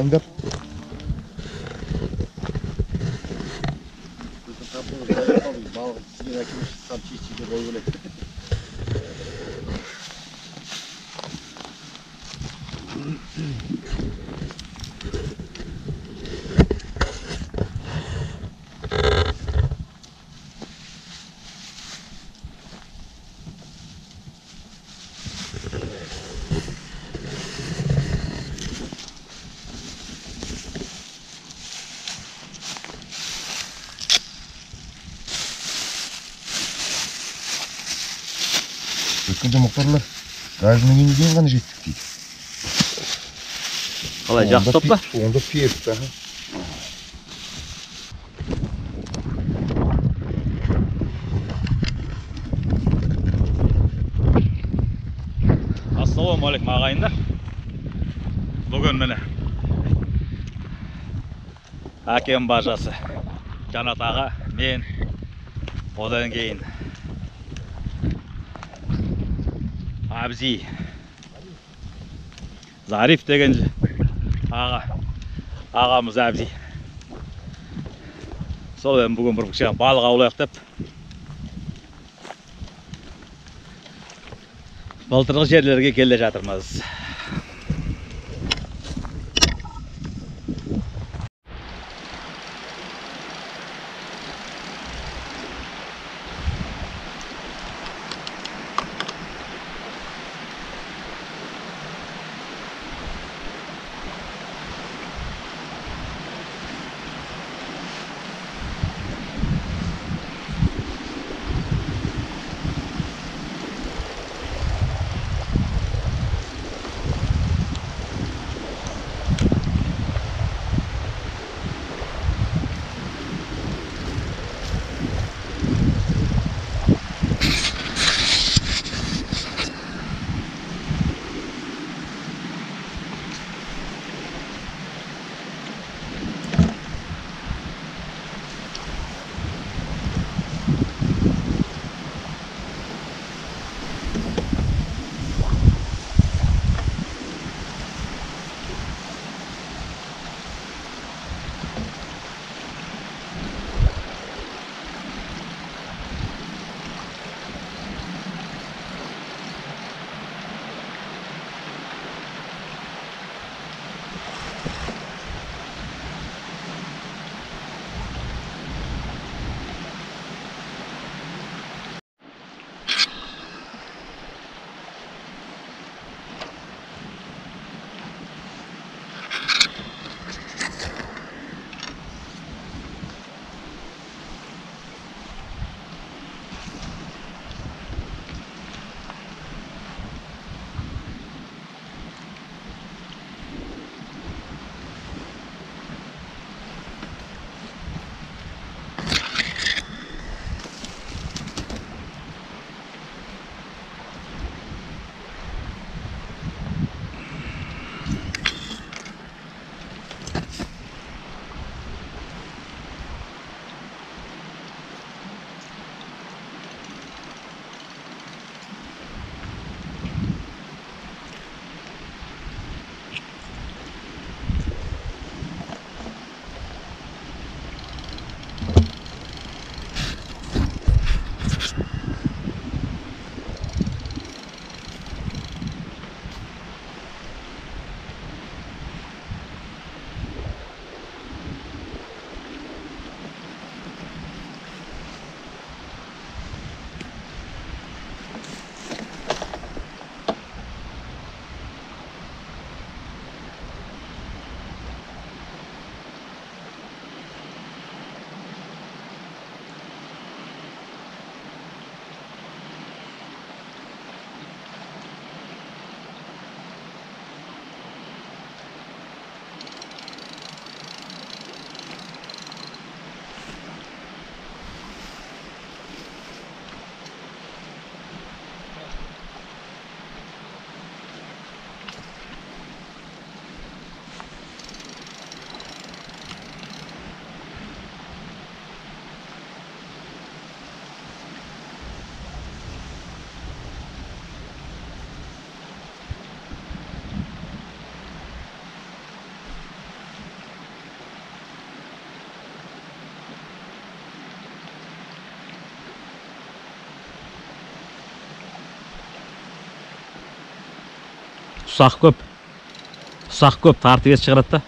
алып дайындап өткенде мұхтарлар гажының үйіне дейін ғана жеттік дейді қалай жақсы топ па онда періп аха ассалаумағалейкум ағайындар. Бүгін міне әкем бажасы жанат аға мен одан кейін абзи зариф деген аға ағамыз әбзи сол енді бүгін бір кішкене балық аулайық деп былтырғы жерлерге келе жатырмыз ұсақ көп. Ұсақ көп тартып ес шығарады да.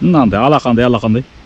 Мынандай алақандай алақандай.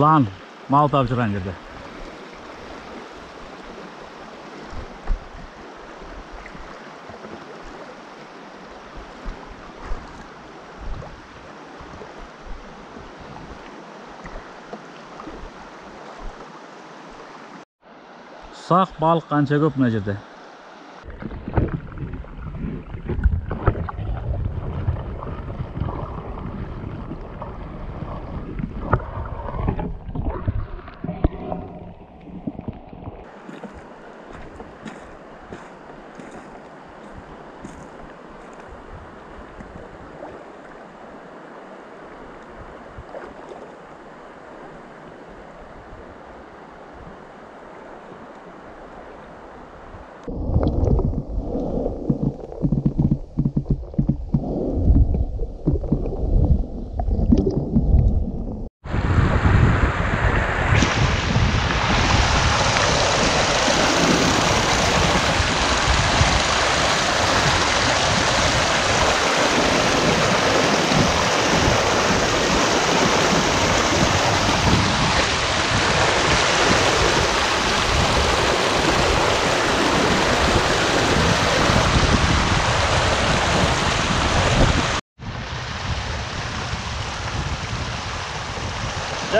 Жылан мал тапып жүрген жерде ұсақ балық қанша көп мына жерде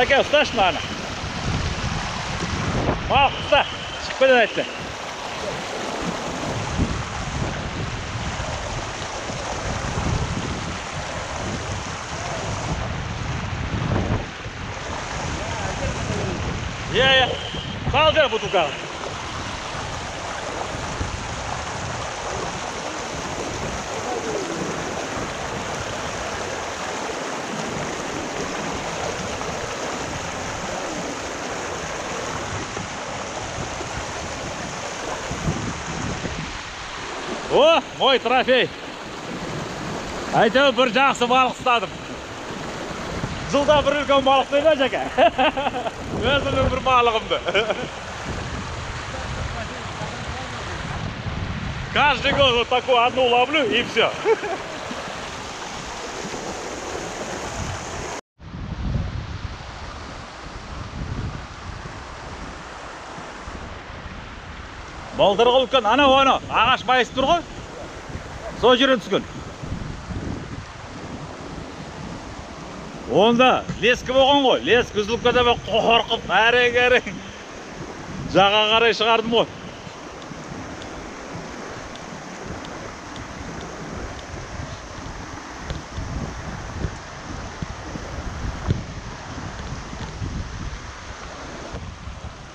tegevust mannen. Wacht, spelen het. Ja, ja. Kaldır bu tukağı. О, мой трофей. әйтеуір бір жақсы балық ұстадым. Жылда бір үлкен балық дейді жәке өзімнің бір балығымды каждый год вот такую одну ловлю и все былтырғы үлкен анау анау ағаш майысып тұр ғой. Сол жерден түскен. Онда леска болған ғой. Леска үзіліп кетсе мен қорқып әрең әрең жағаға қарай шығардым ғой.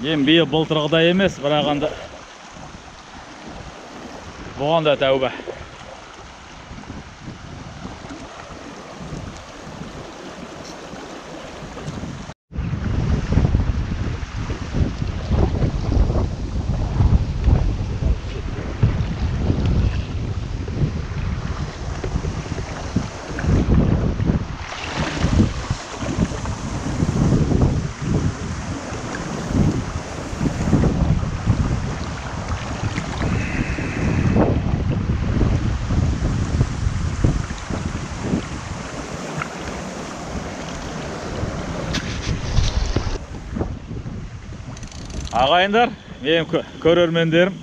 Енді биыл былтырғыдай емес бірақ Våren der oppe. Ағайындар менің кө- көрермендерім.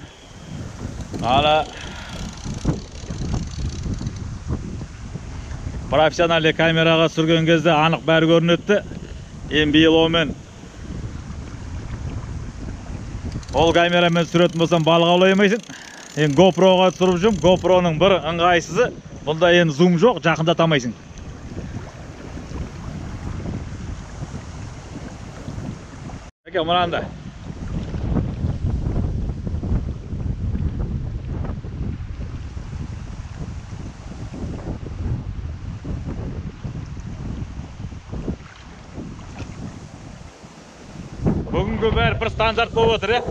Ана профессиональный камераға түсірген кезде анық бәрі көрінеді. Енді биыл онымен ол камерамен түсіретін болсам балық аулай алмайсың енді GoProға түсіріп жүрмін. GoProның бір ыңғайсызы. Бұнда енді зум жоқ жақындата алмайсың әке мынандай бүгінгі бәрі бір стандарт болып отыр иә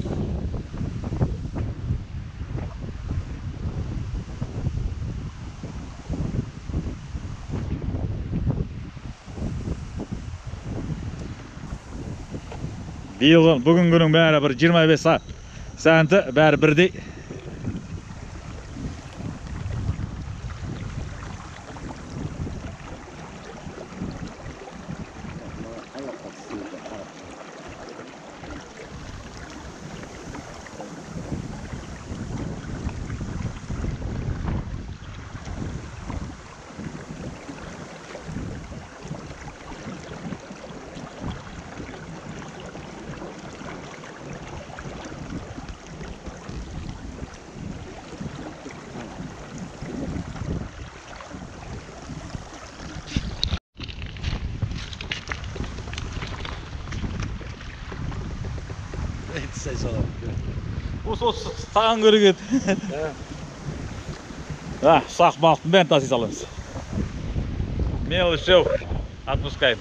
биылғы бүгінгінің бәрі бір 25 са- сәнті бәрі бірдей. Say so. осы осы саған керек еді ұсақ балықтың бәрін таси саламыз мелочь все отпускаем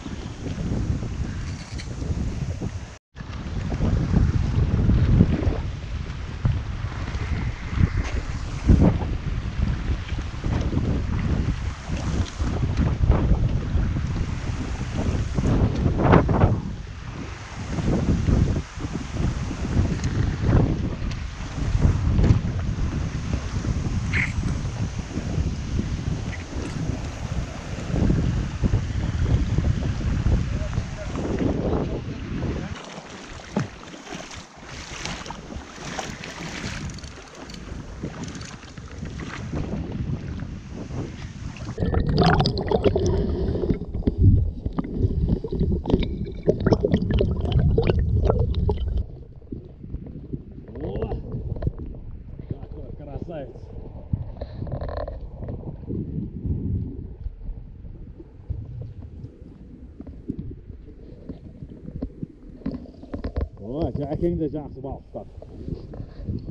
Ой, жәкең де жақсы балық ұстады.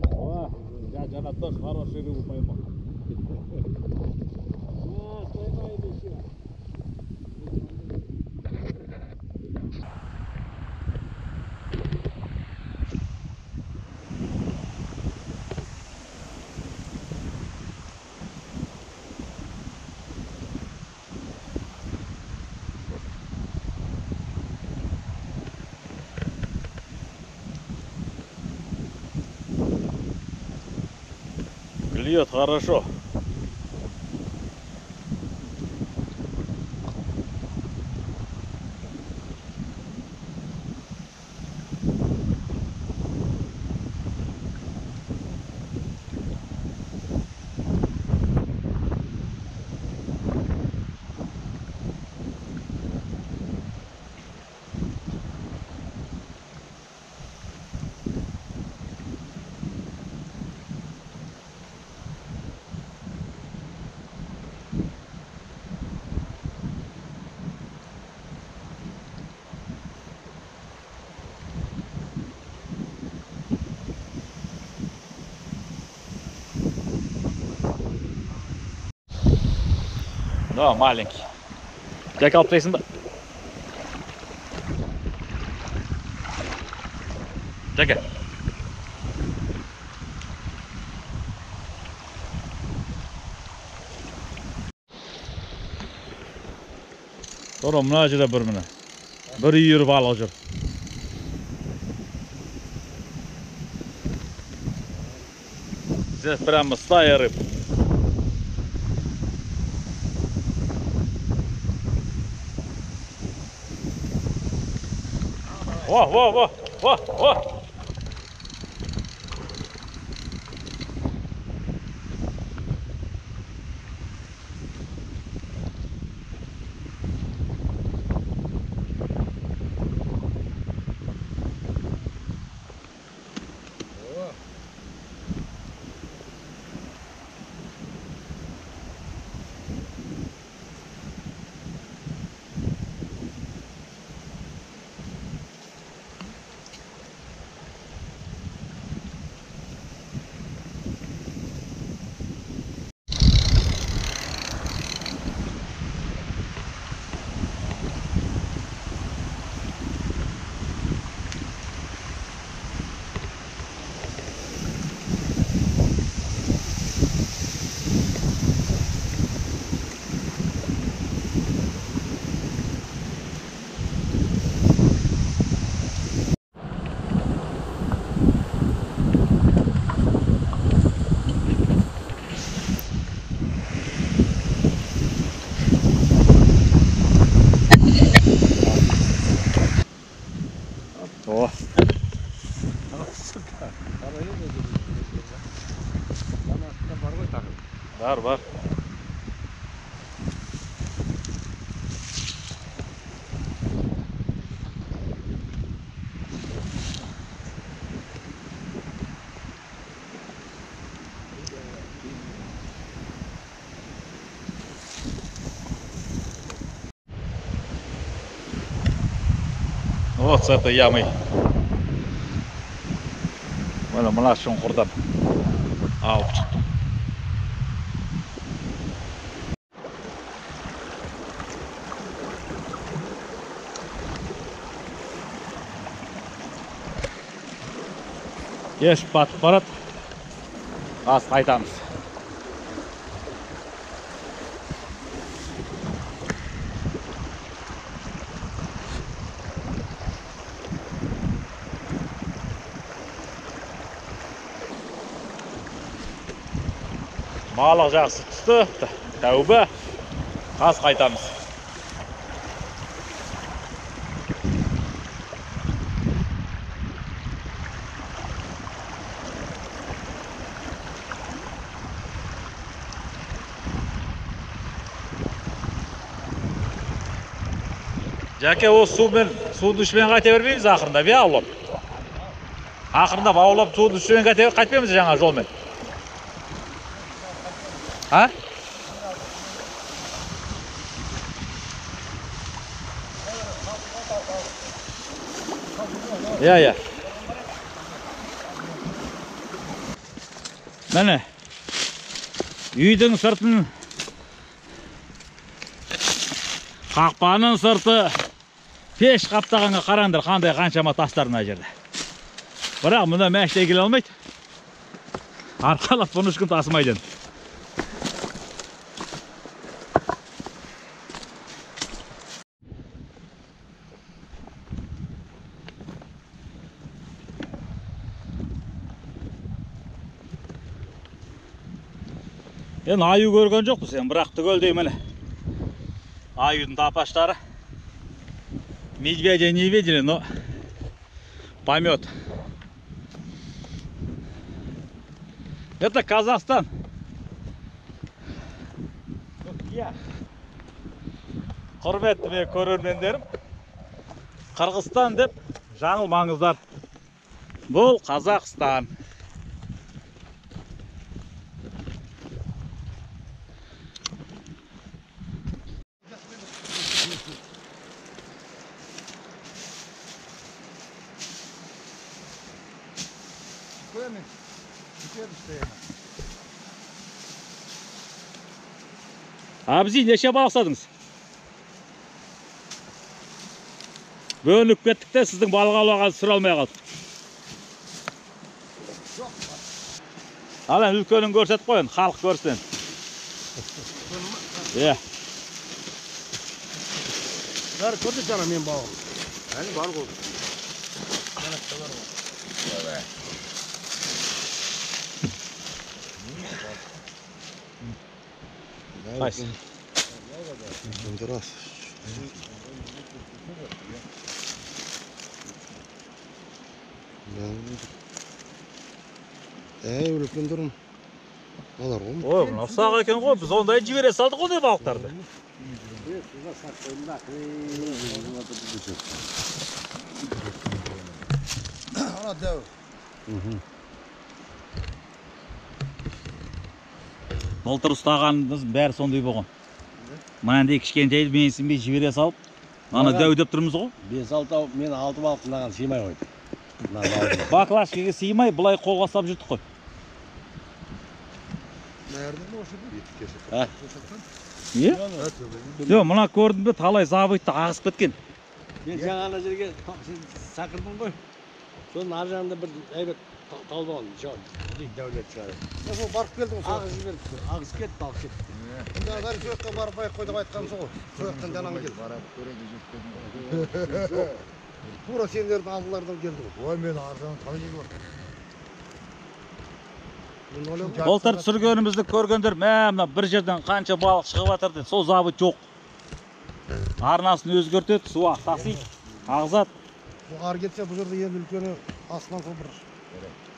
Ой, жа жанаттар хороший рыбу поймал. идет хорошо. Да, маленький. Жәке алып тастайсың ба? Жәке. Sonra мына жерде бір міне. Бір үйір балық жүр. Здесь прямо стая рыб. わわわわわ Вот с этой ямой. Bueno, мына шұңқырдан алып шықтым. Кешіп батып барады. Аз қайтамыз. Балық жақсы түсті. Тәубе. Қас қайтамыз. Жәке осы сумен суды ішпен қайта бермейміз ақырындап иә аулап ақырындап аулап суды қайта қайтпаймыз жаңа жолмен А? Я, я. міне. Үйдің сыртын. Қақпаның сырты. Пеш қаптағанға қараңдар қандай қаншама тастар мына жерде. Бірақ мұнда мәште келе алмайды. Арқалап бұны ешкім тасымайды енді аю көрген жоқпыз енді бірақ түгелдей міне аюдың тапаштары медведя не видели но помет это казахстан. Құрметті менің көрермендерім. Қырғызстан деп жаңылмаңыздар бұл қазақстан Абзи неше балық ұстадыңыз? Бөлініп кеттік те сіздің балық аулауға сүре алмай қалдық. Ал енді үлкенін көрсетіп қойын, халық көрсін. Иә. Бәрі көрді жаңа мен балығым. Yani var bu. Қайсы? Раз. Әй, үлкен тұрым. Алар ғой. Ой, мына ұсақ екен ғой, біз ондай жібере салдық ондай балықтарды. Ана дәу. Былтыр ұстағанымыз бәрі сондай болған. Мынандай кішкентайды менсінбей жібере салып, ана Маған- дәу деп тұрмыз ғой. бес алты алып мен алты балықты мынаған сыймай қойды. Баклашкаға сыймай былай қолға ұстап жүрдік қой. Иә? Жоқ, мына көрдім бе талай забытты ағысып кеткен. мен жаңа ана жерге шақырдың ғой соның ар жағында бір әйбет та- тал болған дәулет шығар Ya bu bark geldi mi? ағызып жіберіп ағызып кетті балық кетті Şimdi adam şu yakka barıp ayak koyduk aytkan soğuk. Şu yaktan canan geldi. Pura senlerden aldılardan geldi bu. Oy ben arkadan tanıyım var. Ben öyle mi? былтыр түсіргенімізді көргендер мә мына бір жерден қанша балық шығып жатыр деді сол забыт жоқ арнасын өзгертеді су тасиды ағызады Ar gelse bu жерде en ülkeni aslan sol bir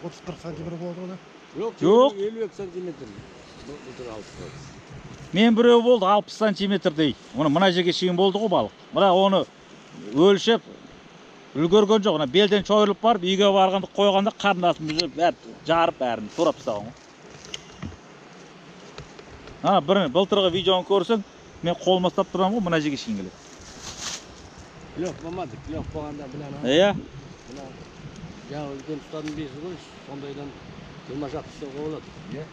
30-40 santimetre болады ғой да? жоқ Жоқ. елу екі сантиметр бұл былтыр мен біреу болды 60 сантиметрдей оны мына жерге шейін болды ғой балық бірақ оны өлшеп үлгерген жоқ ана белден шойырылып барып үйге барғанда қойғанда қарындасым уже бәрі жарып бәрін турап тастаған ғой ана бір былтырғы видеоны көрсең мен қолыма ұстап тұрамын ғой мына жерге шейін келеді клев болмады клев болғанда мына иә мына жаңа үлкен ұстадың бесі ғой сондайдан жиырма шақты ұстауға болады Иә.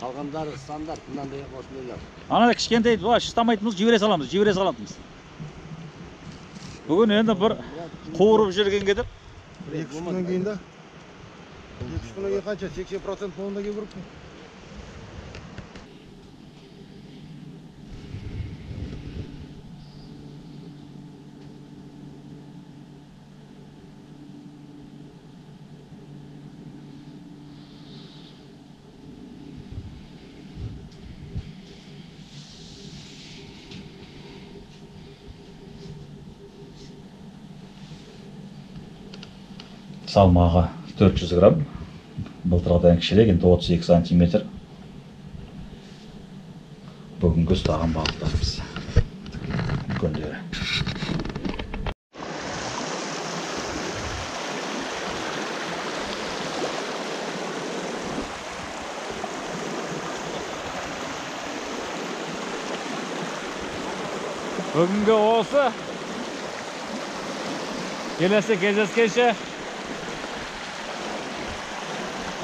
қалғандары стандарт мынандай осындайлар ана кішкентай былай ұстамайтынбыз жібере саламыз жібере салатынбыз бүгін енді бір қуырып жүргенге деп Bir iki üç günden keyin de. İki üç günden keyin kaça? 80 prosent boğunda gibi салмағы 400 грамм. Былтырғыдан кішірек енді 32 сантиметр. Бүгінгі ұстаған балықтарымыз үлкендері бүгінгі осы. Келесі кездескенше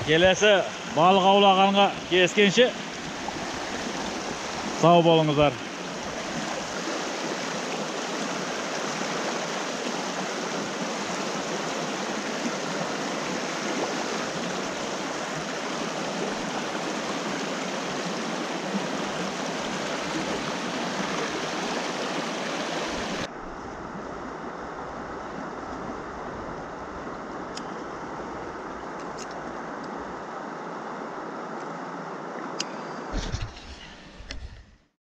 келесі балық аулағанға келіскенше сау болыңыздар.